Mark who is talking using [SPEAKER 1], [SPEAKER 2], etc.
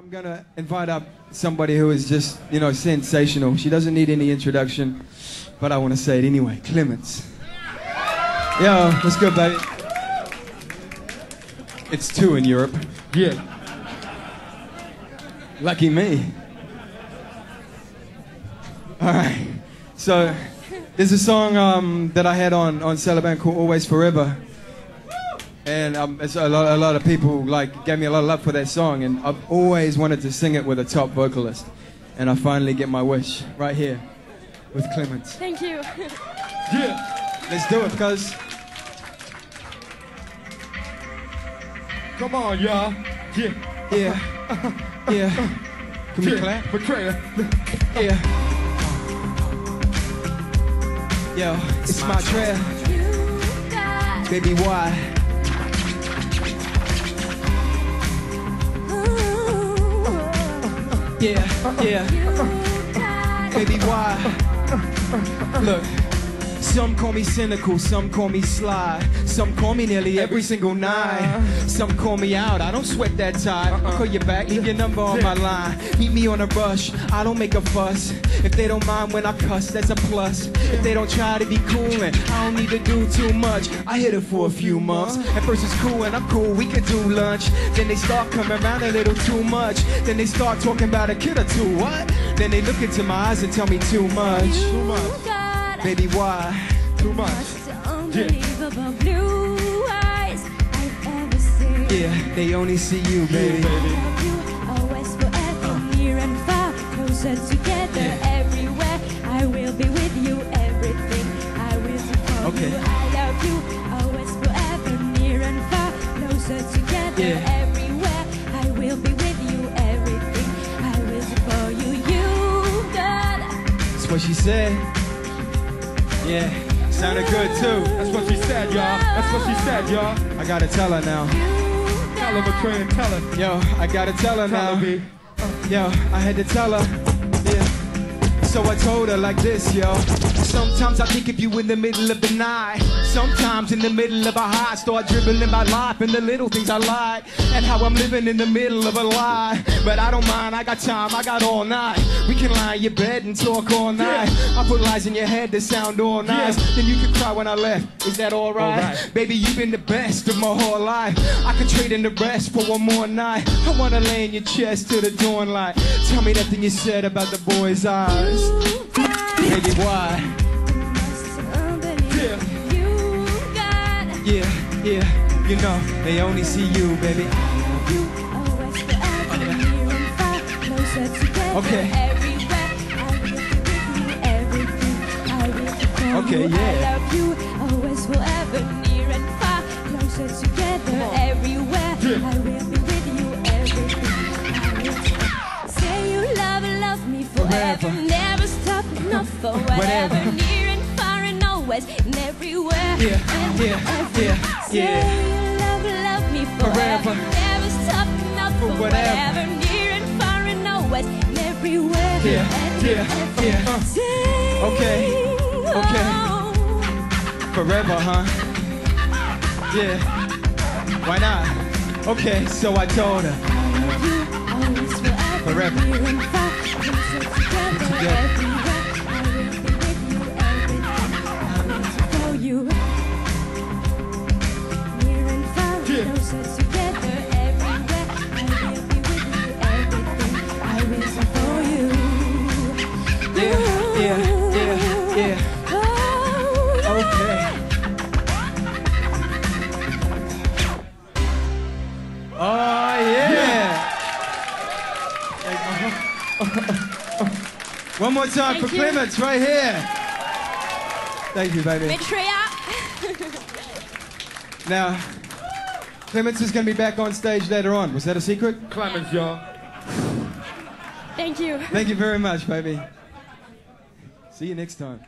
[SPEAKER 1] I'm gonna invite up somebody who is just, you know, sensational. She doesn't need any introduction, but I want to say it anyway. Clémence. Yo, what's good, baby? It's two in Europe.
[SPEAKER 2] Yeah.
[SPEAKER 1] Lucky me. All right. So, there's a song um, that I had on on Sellaband called "Always Forever," and um, it's a lot a lot of people like gave me a lot of love for that song, and I've always wanted to sing it with a top vocalist, and I finally get my wish right here with Clémence.
[SPEAKER 3] Thank you.
[SPEAKER 2] Yeah.
[SPEAKER 1] Let's do it, cuz.
[SPEAKER 2] Come on, y'all. Yeah.
[SPEAKER 1] Yeah. Yeah. Can we
[SPEAKER 2] yeah.
[SPEAKER 1] clap?
[SPEAKER 2] Maitreya.
[SPEAKER 1] Yeah. Yo, it's my trail. Baby, why? Yeah, yeah. Baby, why? Look, some call me cynical, some call me sly, some call me nearly every single night. Some call me out, I don't sweat that tie. I'll call you back, leave your number on my line. Meet me on a rush, I don't make a fuss. If they don't mind when I cuss, that's a plus. If they don't try to be cool and I don't need to do too much, I hit it for a few months. At first it's cool and I'm cool, we can do lunch. Then they start coming around a little too much. Then they start talking about a kid or two, what? Then they look into my eyes and tell me too much.
[SPEAKER 2] Too much.
[SPEAKER 1] Baby, why?
[SPEAKER 2] Too much.
[SPEAKER 3] most unbelievable blue eyes I've ever seen.
[SPEAKER 1] Yeah, they only see you, baby.
[SPEAKER 2] baby.
[SPEAKER 3] Love you always forever, near and far, closer together, everywhere. I will be with you, everything I will do for
[SPEAKER 1] Okay.
[SPEAKER 3] you. I love you always forever, near and far, closer together,
[SPEAKER 1] Yeah.
[SPEAKER 3] everywhere. I will be with you, everything I will do for you. You got
[SPEAKER 1] That's what she said. Yeah, sounded good too.
[SPEAKER 2] That's what she said, y'all. That's what she said, y'all.
[SPEAKER 1] I gotta tell her now.
[SPEAKER 2] Tell her, Maitreya. Tell her.
[SPEAKER 1] Yo, I gotta tell her
[SPEAKER 2] Tell her,
[SPEAKER 1] now.
[SPEAKER 2] B.
[SPEAKER 1] Yo, I had to tell her. Yeah. So I told her like this, yo. Sometimes I think of you in the middle of the night. Sometimes in the middle of a high, start dribbling my life and the little things I like. And how I'm living in the middle of a lie. But I don't mind, I got time, I got all night. We can lie in your bed and talk all night. I put lies in your head that sound all nice. Then you can cry when I left. Is that alright?
[SPEAKER 2] Alright.
[SPEAKER 1] Baby, you've been the best of my whole life. I could trade in the rest for one more night. I wanna lay in your chest till the dawn light. Tell me that thing you said about the boy's eyes.
[SPEAKER 3] You got
[SPEAKER 1] Baby, why?
[SPEAKER 3] most unbelievable. You got
[SPEAKER 1] Yeah, yeah, you know, they only see you, baby.
[SPEAKER 3] you always forever, near and far, closer together,
[SPEAKER 1] Okay.
[SPEAKER 3] everywhere. I will be with you, everything I will do for
[SPEAKER 1] Okay, yeah.
[SPEAKER 3] I love you always forever, near and far, closer together, for whatever,
[SPEAKER 1] Whatever.
[SPEAKER 3] near and far and always and everywhere.
[SPEAKER 1] Yeah,
[SPEAKER 3] and
[SPEAKER 1] yeah,
[SPEAKER 3] every-
[SPEAKER 1] yeah,
[SPEAKER 3] Say
[SPEAKER 1] yeah.
[SPEAKER 3] love, love me forever,
[SPEAKER 1] Forever.
[SPEAKER 3] never stop, not for whatever,
[SPEAKER 1] whatever.
[SPEAKER 3] near and far and always and everywhere.
[SPEAKER 1] Yeah,
[SPEAKER 3] and
[SPEAKER 1] yeah,
[SPEAKER 3] every-
[SPEAKER 1] yeah. Uh. Okay, okay.
[SPEAKER 3] oh.
[SPEAKER 1] Forever, huh? Yeah. Why not? Okay, so I told her.
[SPEAKER 3] Forever,
[SPEAKER 1] Forever.
[SPEAKER 3] near and far, closer together,
[SPEAKER 1] Ah, One more time
[SPEAKER 3] Thank
[SPEAKER 1] for
[SPEAKER 3] you.
[SPEAKER 1] Clémence right here. Thank you, baby.
[SPEAKER 3] Maitreya.
[SPEAKER 1] Now, Clémence is going to be back on stage later on. Was that a secret?
[SPEAKER 2] Clémence, y'all.
[SPEAKER 3] Thank you.
[SPEAKER 1] Thank you very much, baby. See you next time.